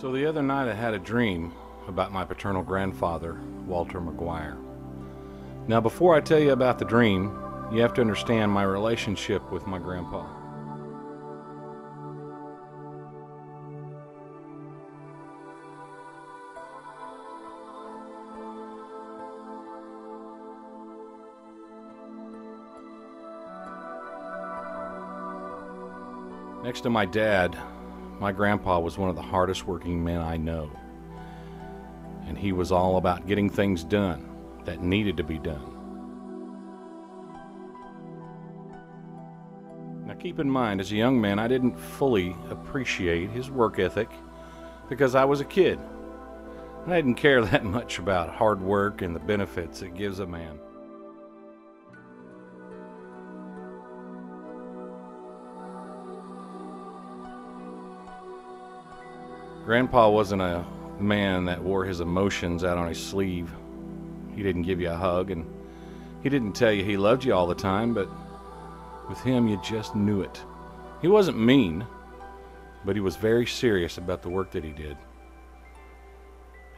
So the other night I had a dream about my paternal grandfather, Walter McGuire. Now, before I tell you about the dream, you have to understand my relationship with my grandpa. Next to my dad, my grandpa was one of the hardest working men I know. And he was all about getting things done that needed to be done. Now, keep in mind, as a young man, I didn't fully appreciate his work ethic because I was a kid. I didn't care that much about hard work and the benefits it gives a man. Grandpa wasn't a man that wore his emotions out on his sleeve. He didn't give you a hug and he didn't tell you he loved you all the time, but with him you just knew it. He wasn't mean, but he was very serious about the work that he did.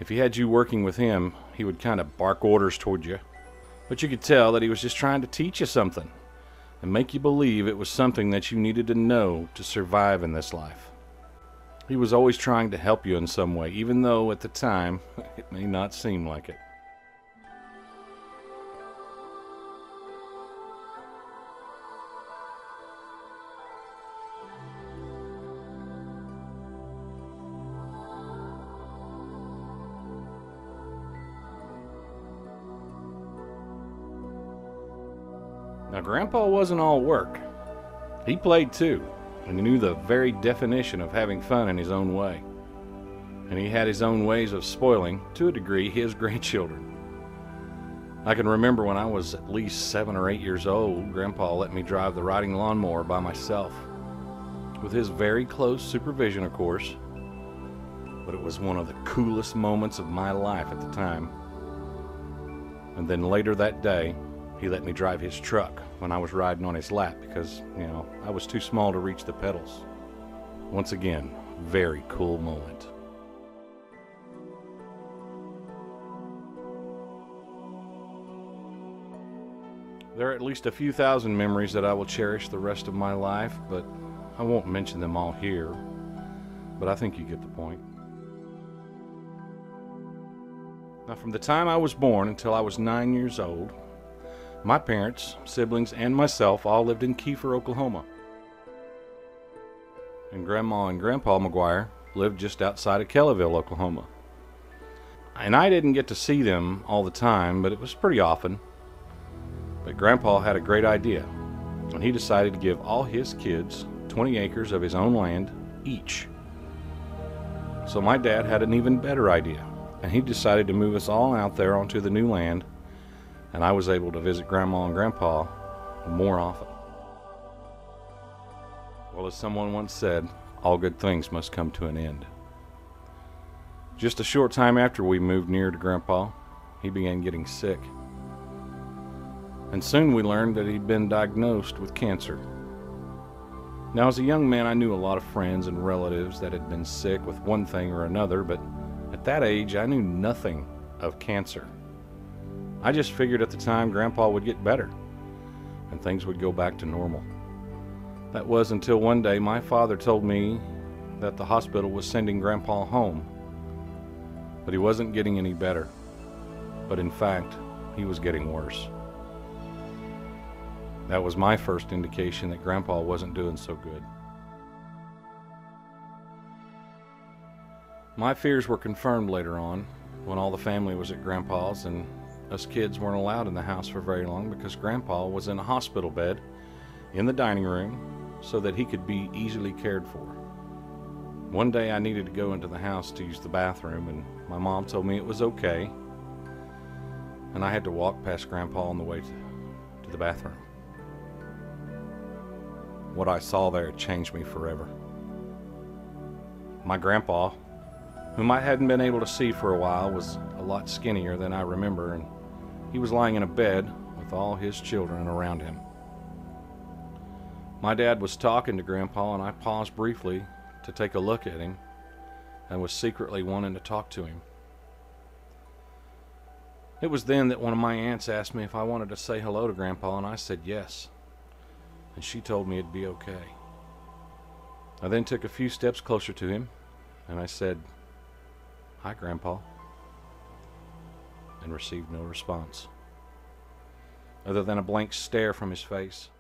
If he had you working with him, he would kind of bark orders toward you, but you could tell that he was just trying to teach you something and make you believe it was something that you needed to know to survive in this life. He was always trying to help you in some way, even though at the time it may not seem like it. Now, Grandpa wasn't all work. He played too, and he knew the very definition of having fun in his own way. And he had his own ways of spoiling, to a degree, his grandchildren. I can remember when I was at least seven or eight years old, Grandpa let me drive the riding lawnmower by myself. With his very close supervision, of course. But it was one of the coolest moments of my life at the time. And then later that day, he let me drive his truck when I was riding on his lap because, you know, I was too small to reach the pedals. Once again, very cool moment. There are at least a few thousand memories that I will cherish the rest of my life, but I won't mention them all here. But I think you get the point. Now, from the time I was born until I was nine years old, my parents, siblings, and myself all lived in Kiefer, Oklahoma. And Grandma and Grandpa McGuire lived just outside of Kellyville, Oklahoma. And I didn't get to see them all the time, but it was pretty often. But Grandpa had a great idea, and he decided to give all his kids 20 acres of his own land each. So my dad had an even better idea, and he decided to move us all out there onto the new land and I was able to visit Grandma and Grandpa more often. Well, as someone once said, all good things must come to an end. Just a short time after we moved near to Grandpa, he began getting sick. And soon we learned that he'd been diagnosed with cancer. Now, as a young man, I knew a lot of friends and relatives that had been sick with one thing or another, but at that age, I knew nothing of cancer. I just figured at the time Grandpa would get better and things would go back to normal. That was until one day my father told me that the hospital was sending Grandpa home, but he wasn't getting any better. But in fact, he was getting worse. That was my first indication that Grandpa wasn't doing so good. My fears were confirmed later on when all the family was at Grandpa's and us kids weren't allowed in the house for very long because Grandpa was in a hospital bed in the dining room so that he could be easily cared for. One day I needed to go into the house to use the bathroom, and my mom told me it was okay, and I had to walk past Grandpa on the way to, to the bathroom. What I saw there changed me forever. My grandpa, whom I hadn't been able to see for a while, was a lot skinnier than I remember, and he was lying in a bed with all his children around him. My dad was talking to Grandpa, and I paused briefly to take a look at him. and was secretly wanting to talk to him. It was then that one of my aunts asked me if I wanted to say hello to Grandpa, and I said yes. And she told me it'd be okay. I then took a few steps closer to him, and I said, Hi, Grandpa, and received no response, other than a blank stare from his face.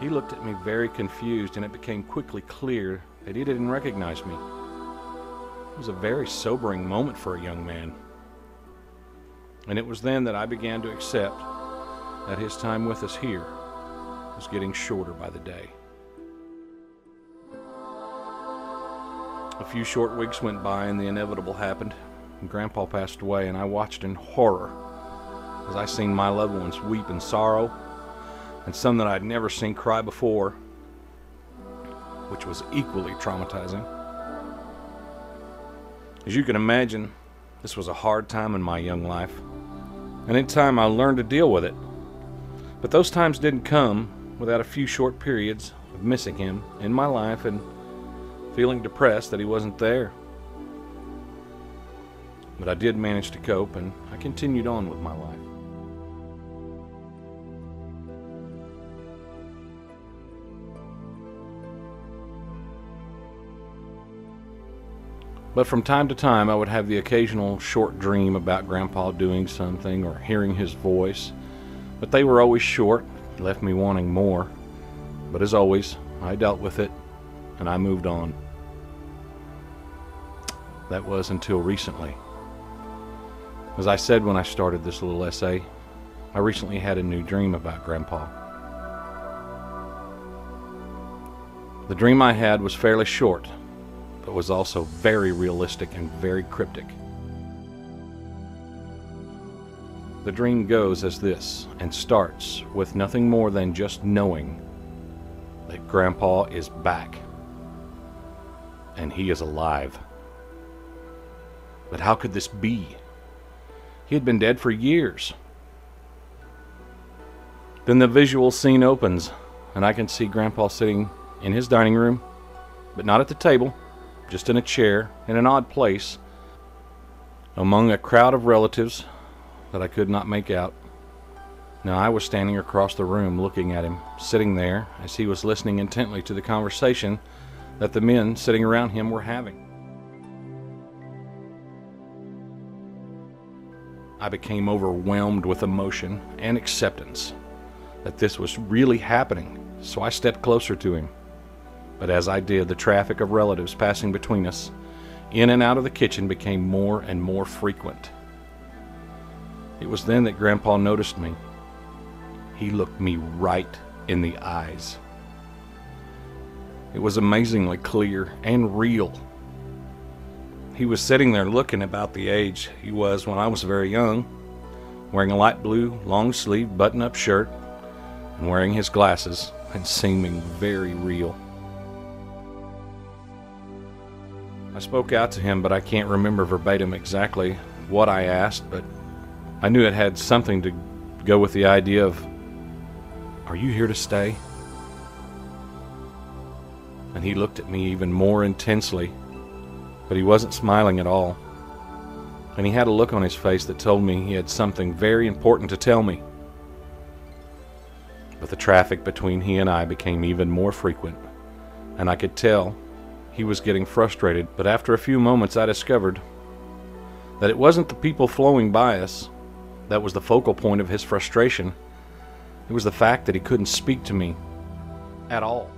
He looked at me very confused, and it became quickly clear that he didn't recognize me. It was a very sobering moment for a young man. And it was then that I began to accept that his time with us here was getting shorter by the day. A few short weeks went by, and the inevitable happened. Grandpa passed away, and I watched in horror as I seen my loved ones weep in sorrow and some that I'd never seen cry before, which was equally traumatizing. As you can imagine, this was a hard time in my young life, and in time I learned to deal with it. But those times didn't come without a few short periods of missing him in my life and feeling depressed that he wasn't there. But I did manage to cope, and I continued on with my life. But from time to time, I would have the occasional short dream about Grandpa doing something or hearing his voice. But they were always short, left me wanting more. But as always, I dealt with it and I moved on. That was until recently. As I said when I started this little essay, I recently had a new dream about Grandpa. The dream I had was fairly short, but was also very realistic and very cryptic. The dream goes as this and starts with nothing more than just knowing that Grandpa is back and he is alive. But how could this be? He had been dead for years. Then the visual scene opens, and I can see Grandpa sitting in his dining room, but not at the table just in a chair in an odd place among a crowd of relatives that I could not make out. Now I was standing across the room looking at him, sitting there as he was listening intently to the conversation that the men sitting around him were having. I became overwhelmed with emotion and acceptance that this was really happening, so I stepped closer to him. But as I did, the traffic of relatives passing between us, in and out of the kitchen, became more and more frequent. It was then that Grandpa noticed me. He looked me right in the eyes. It was amazingly clear and real. He was sitting there looking about the age he was when I was very young, wearing a light blue, long sleeved button up shirt, and wearing his glasses and seeming very real. I spoke out to him, but I can't remember verbatim exactly what I asked, but I knew it had something to go with the idea of, Are you here to stay? And he looked at me even more intensely, but he wasn't smiling at all. And he had a look on his face that told me he had something very important to tell me. But the traffic between he and I became even more frequent, and I could tell he was getting frustrated, but after a few moments I discovered that it wasn't the people flowing by us that was the focal point of his frustration. It was the fact that he couldn't speak to me at all.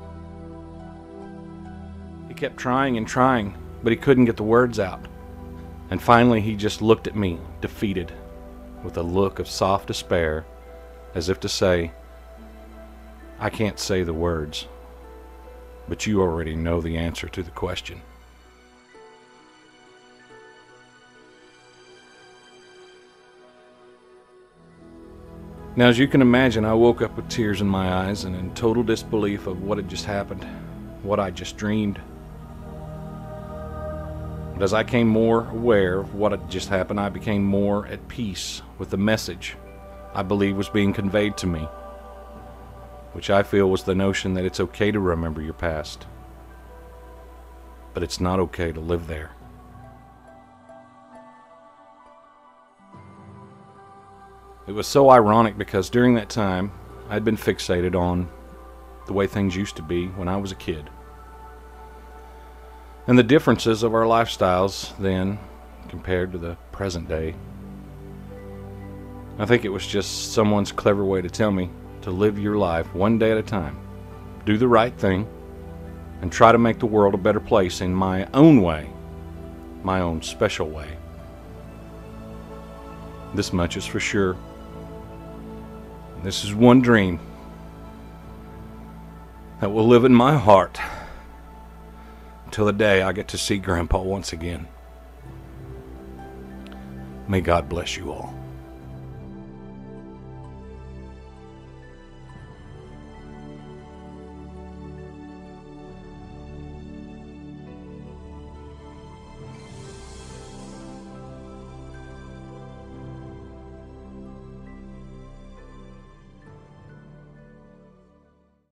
Kept trying and trying, but he couldn't get the words out. And finally, he just looked at me, defeated, with a look of soft despair, as if to say, I can't say the words but you already know the answer to the question. Now, as you can imagine, I woke up with tears in my eyes and in total disbelief of what had just happened, what I just dreamed. But as I came more aware of what had just happened, I became more at peace with the message I believe was being conveyed to me which I feel was the notion that it's okay to remember your past but it's not okay to live there. It was so ironic because during that time, I'd been fixated on the way things used to be when I was a kid. And the differences of our lifestyles then compared to the present day. I think it was just someone's clever way to tell me to live your life one day at a time. Do the right thing and try to make the world a better place in my own way, my own special way. This much is for sure. This is one dream that will live in my heart until the day I get to see Grandpa once again. May God bless you all.